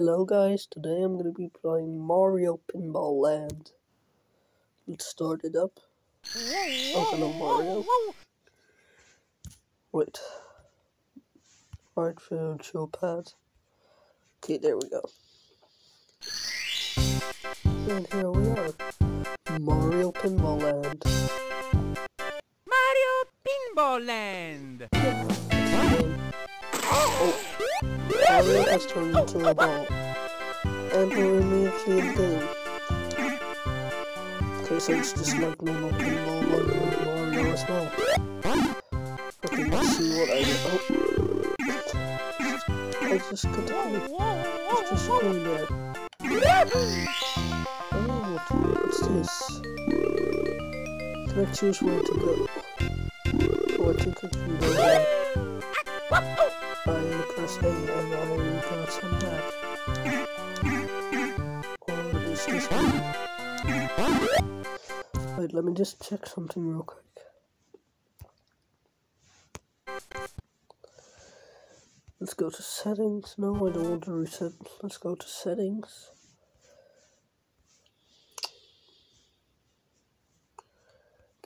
Hello guys, today I'm gonna be playing Mario Pinball Land. Let's start it up. Oh, hello Mario. Wait. Right field show pad. Okay, there we go. And here we are. Mario Pinball Land. Mario Pinball Land! Oh, Mario has turned into a ball. We're immediately in game. Okay, so it's just like normal pinball, like Mario as well. Okay, let's see what I get. Oh. I just got to It's just going there. Oh, what's this? Can I choose where to go? Oh, I think I can go there. Press A and back. Or is this? Wait, let me just check something real quick. Let's go to settings. No, I don't want to reset. Let's go to settings.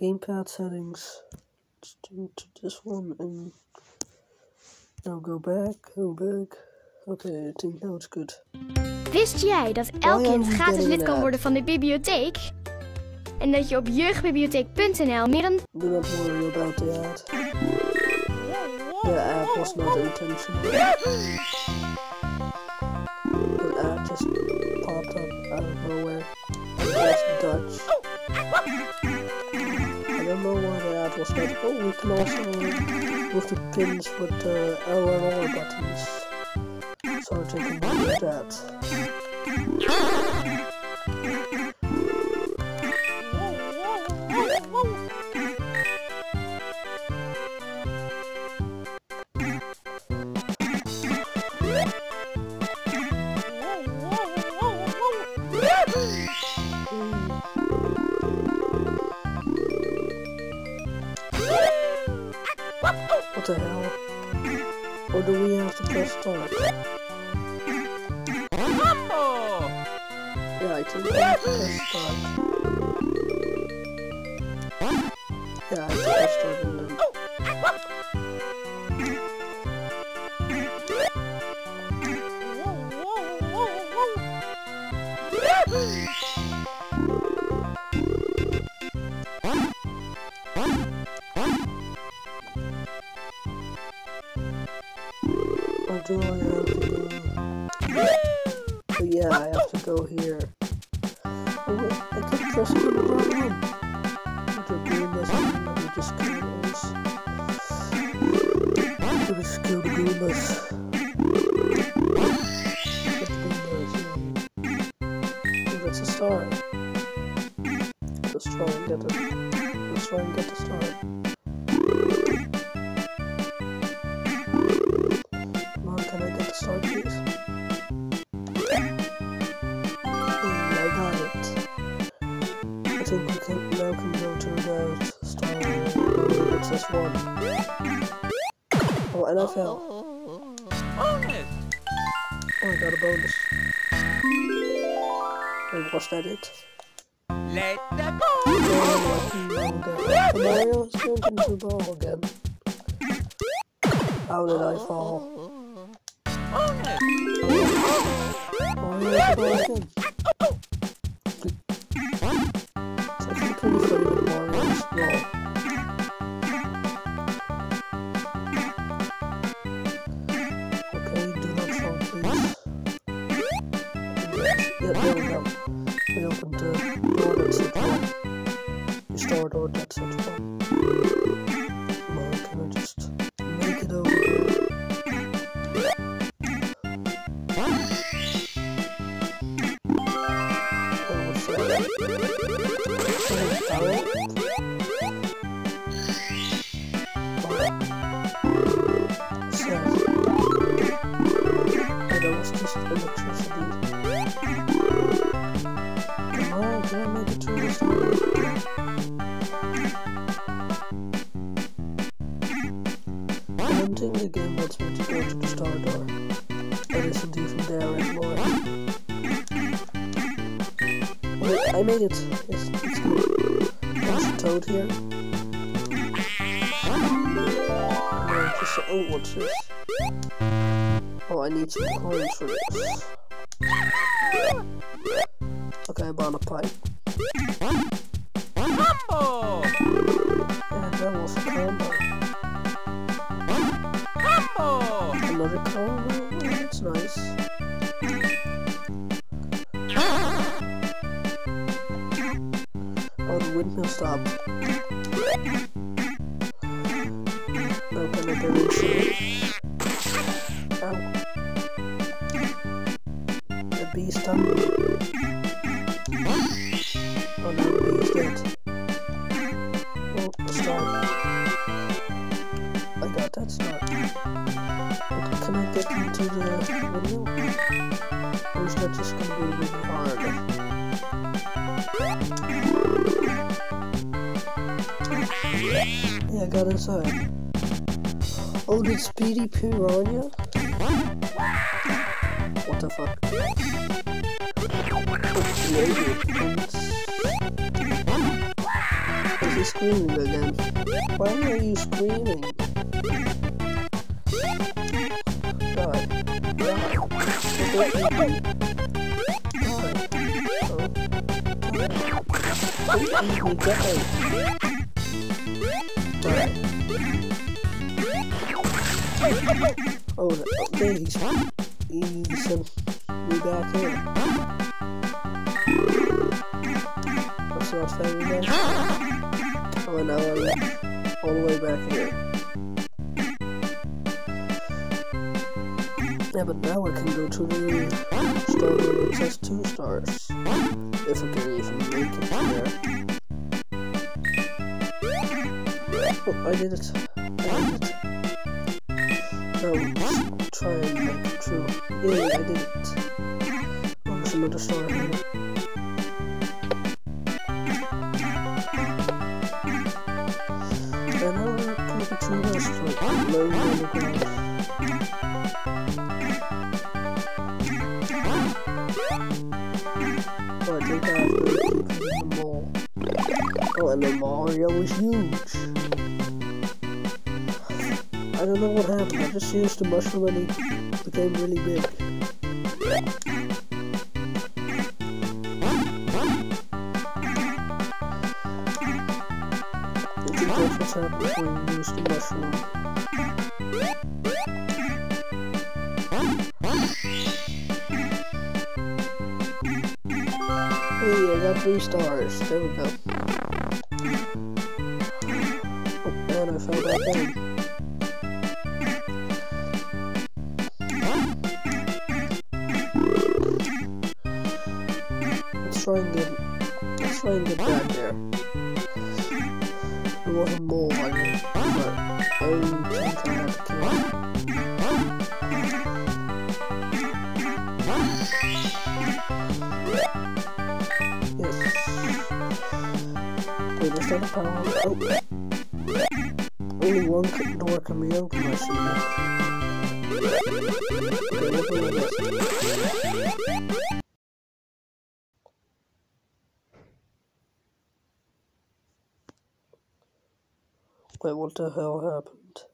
Gamepad settings. Let's do to this one and now go back, go back. Okay, I think now it's good. Wist jij dat elk Oh ja, kind gratis lid kan worden van de bibliotheek? En dat je op jeugdbibliotheek.nl meer dan Do not worry about the ad. The ad was not intentional. The ad just popped up out of nowhere. Dutch. I don't know why the ad was that. Oh, we can also move the pins with the L and R buttons. So I think I can do that. Do we have to press start? Mambo! Yeah, I think I have to press start. Yeah, I have Or do I have to go... Oh yeah, I have to go here. Oh wait, I kept pressing the wrong one. Okay, doing this let me just kill me just kill the Goombas. Oh, that's a star. Let's try and get it. Let's try and get the star. Fell. Bonus! Oh, I got a bonus. Wait, was that it? Let the Oh, no, no, the Mario has turned into a ball again. How did I fall? bonus! A ball again. It's actually pretty funny with Mario's ball. starting the game wants me to go to the star door. It is indeed from there anymore. Wait, I made it. It's, it's. There's a toad here. No, just, oh, what's this? Oh, I need some coins for this. Okay, I bought a pipe. And that was a combo. Combo! Another combo. Oh, that's nice. Oh, the windmill stopped. I go inside? Ow. Oh. The bee me. Oh no, the dead. Oh. I got that. Is just gonna be really hard? Yeah, I got inside. Oh, did Speedy Piranha? What the fuck? Is he screaming again? Why are you screaming? God. God. Oh. Oh, okay, he's, he's sent me back here. Oh, and now I'm all the way back here. Yeah, but now I can go to the star it two stars. If I can even make it there. Oh, I did it. I did it. Now try and make it true. Yeah, I did it. Oh, there's another star here. And now we're coming to a restaurant. Low on the ground. And the Mario is huge. I don't know what happened. I just used the mushroom and he became really big. I think that's what's when you use the mushroom. Hey, I got three stars. There we go. Let's try and get let's try and get back there. There wasn't more I mean, but I think I have to kill it. Yes. Wait, that a power? Oh. Look at this. Wait, what the hell happened?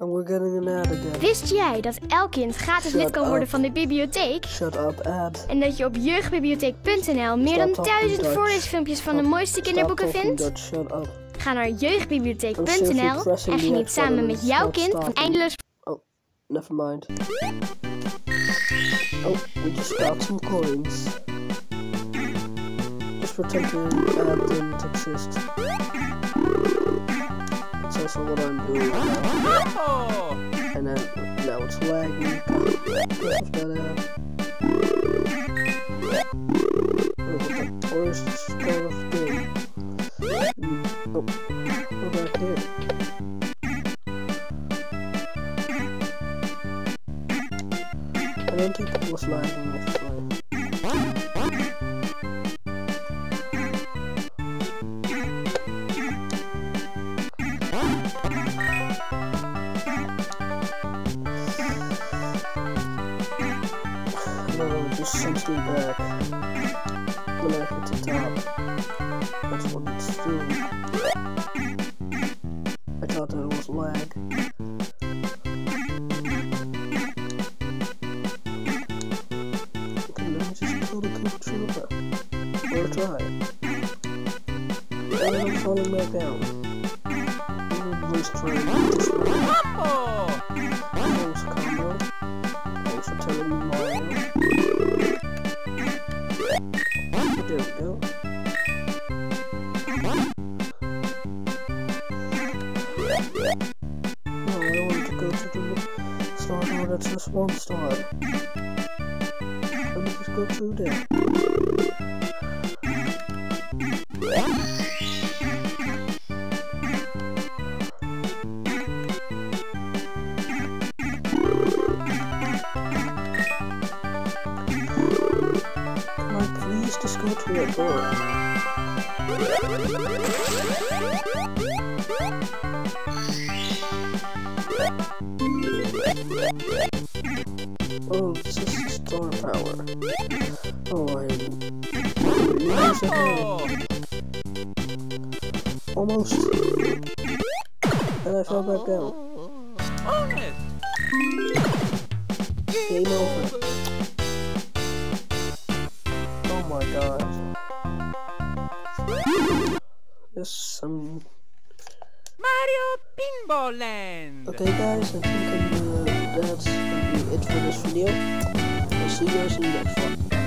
And we're getting an ad again. Wist jij dat elk kind gratis lid kan worden van de bibliotheek? Shut up, ad. En dat je op jeugdbibliotheek.nl meer dan Stop duizend voorleesfilmpjes van de mooiste kinderboeken vindt? Shut up. Ga naar jeugdbibliotheek.nl en geniet samen met jouw kind van eindeloos Oh, never mind. Oh, we just got some coins. Just pretend the ad didn't exist. That's also what I'm doing now. Combo! And then now it's lagging. When I hit the top. That's what it's doing. I thought that it was lag. Okay, let me just kill the controller. Or try. And I'm falling back down. Let's try. Oh! That's just one star. Let me just go through there. Can I please just go through that door? Oh, is star power. Oh, I! Almost. And I fell back down. Game over. Oh my god. There's some. Mario Pinball Land! Okay, guys, I think I'm gonna, that's gonna be it for this video. I'll see you guys in the next one.